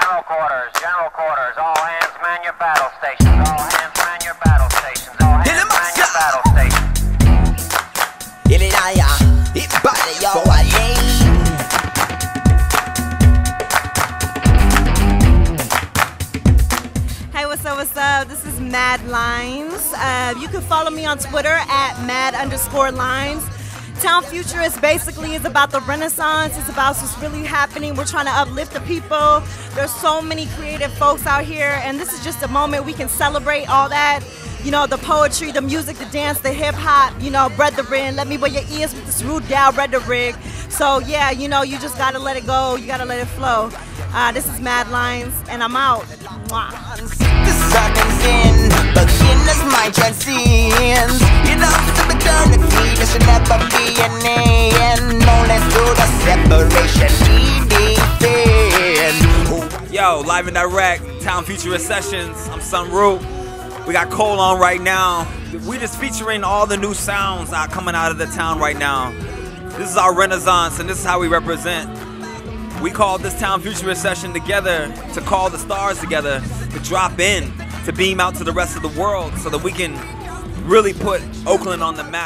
General quarters, general quarters. All hands man your battle stations. All hands man your battle stations. All hands man your battle stations. Ilinaya, ibale yo wale. Hey, what's up? What's up? This is Mad Lines. Uh, you can follow me on Twitter at mad underscore lines. Town Futurist basically is about the Renaissance. It's about what's really happening. We're trying to uplift the people. There's so many creative folks out here, and this is just a moment we can celebrate all that. You know, the poetry, the music, the dance, the hip hop, you know, brethren. Let me wear your ears with this rude down rhetoric. So, yeah, you know, you just gotta let it go. You gotta let it flow. Uh, this is Mad Lines, and I'm out. Mwah. Yo, live and direct, Town Futurist Sessions. I'm Sun Root. We got Cole on right now. We just featuring all the new sounds out coming out of the town right now. This is our renaissance, and this is how we represent. We called this Town Futurist session together to call the stars together, to drop in, to beam out to the rest of the world so that we can really put Oakland on the map.